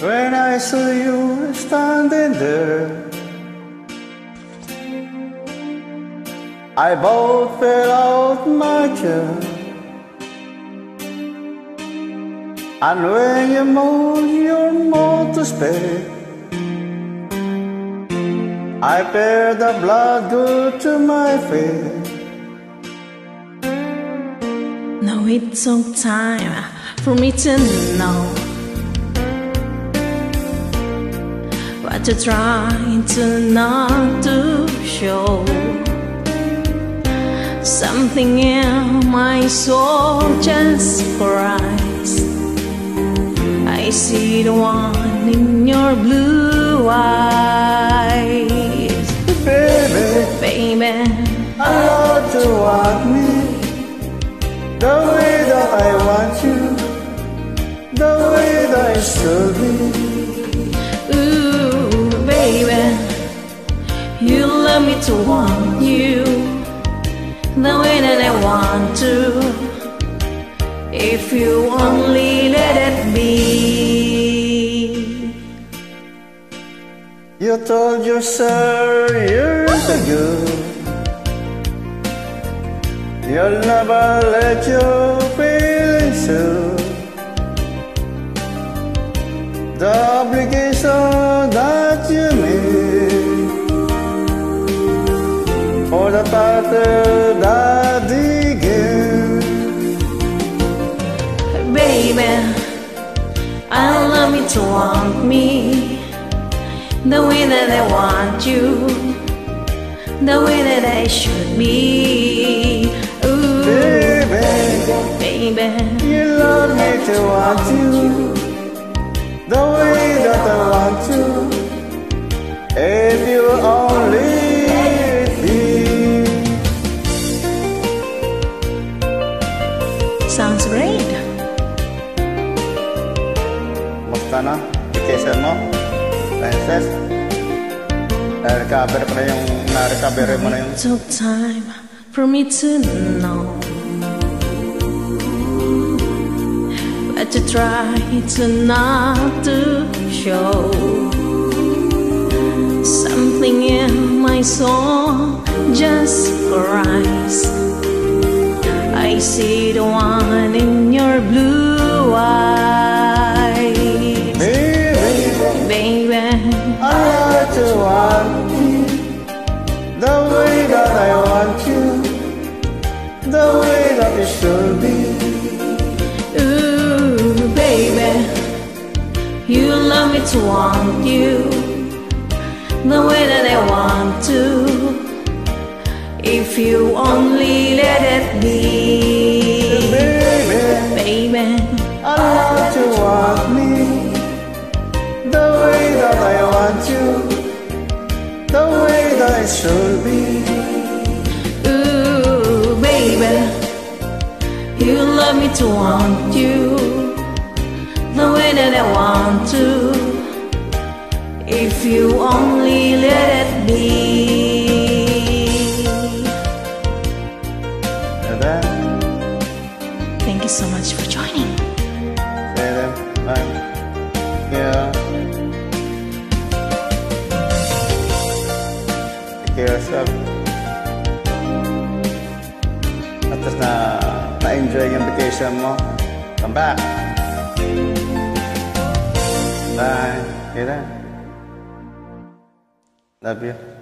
When I saw you standing there I both fell out my chair And when you moved your motor sped I felt the blood go to my face Now it took time for me to know You're trying to not to show Something in my soul just cries I see the one in your blue eyes. Baby, Baby, I love to want me The way that I want you The way that I should be to want you The way that I want to. If you only let it be. You told yourself years ago You'll never let your feelings show For the battle that Baby I love me to want me. The way that I want you. The way that I should be. Ooh, Baby baby. You love me to want you. The way that I want you. If you only Sounds great Musta na? Mo? Princess? Na-recover pa na yung na-recover mo na yung took time for me to know But to try to not to show Something in my soul just cries I see the one should be Ooh, baby, you love me to want you the way that I want to. If you only let it be, Baby baby, I love to want me The way that I want you The way that I should be you love me to want you the way that I want to. If you only let it be. Thank you so much for joining. say them Take care of yourself Come back Bye. Okay then. Love you.